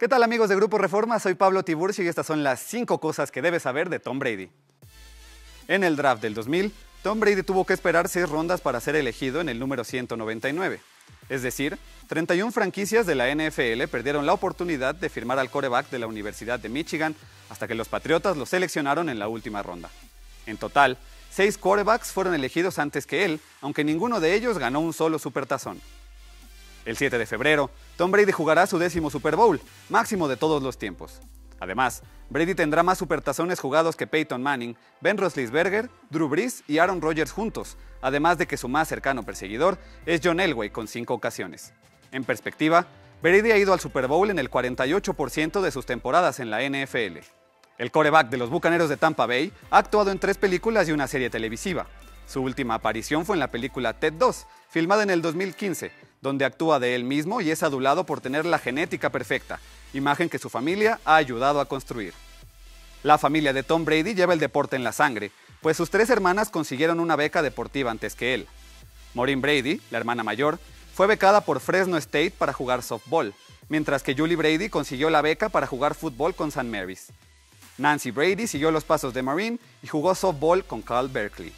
¿Qué tal amigos de Grupo Reforma? Soy Pablo Tiburcio y estas son las 5 cosas que debes saber de Tom Brady. En el draft del 2000, Tom Brady tuvo que esperar 6 rondas para ser elegido en el número 199. Es decir, 31 franquicias de la NFL perdieron la oportunidad de firmar al coreback de la Universidad de Michigan hasta que los Patriotas lo seleccionaron en la última ronda. En total, 6 quarterbacks fueron elegidos antes que él, aunque ninguno de ellos ganó un solo supertazón. El 7 de febrero, Tom Brady jugará su décimo Super Bowl, máximo de todos los tiempos. Además, Brady tendrá más supertazones jugados que Peyton Manning, Ben Roethlisberger, Drew Brees y Aaron Rodgers juntos, además de que su más cercano perseguidor es John Elway con cinco ocasiones. En perspectiva, Brady ha ido al Super Bowl en el 48% de sus temporadas en la NFL. El coreback de los Bucaneros de Tampa Bay ha actuado en tres películas y una serie televisiva. Su última aparición fue en la película Ted 2, filmada en el 2015, donde actúa de él mismo y es adulado por tener la genética perfecta, imagen que su familia ha ayudado a construir. La familia de Tom Brady lleva el deporte en la sangre, pues sus tres hermanas consiguieron una beca deportiva antes que él. Maureen Brady, la hermana mayor, fue becada por Fresno State para jugar softball, mientras que Julie Brady consiguió la beca para jugar fútbol con St. Mary's. Nancy Brady siguió los pasos de Maureen y jugó softball con Carl Berkeley.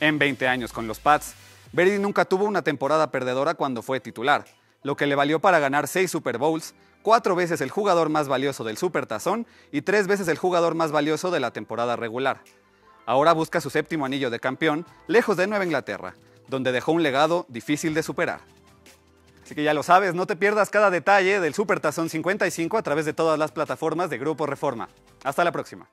En 20 años con los Pats, Brady nunca tuvo una temporada perdedora cuando fue titular, lo que le valió para ganar seis Super Bowls, cuatro veces el jugador más valioso del Supertazón y tres veces el jugador más valioso de la temporada regular. Ahora busca su séptimo anillo de campeón, lejos de Nueva Inglaterra, donde dejó un legado difícil de superar. Así que ya lo sabes, no te pierdas cada detalle del Supertazón 55 a través de todas las plataformas de Grupo Reforma. Hasta la próxima.